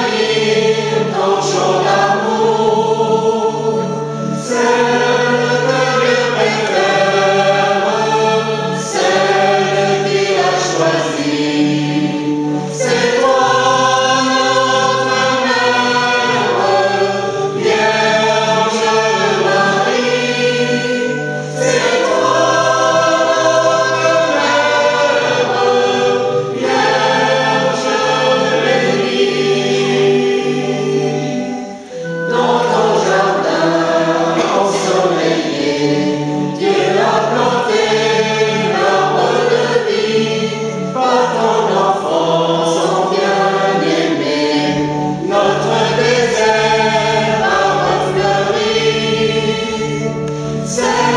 Imádjél, a csodámon, say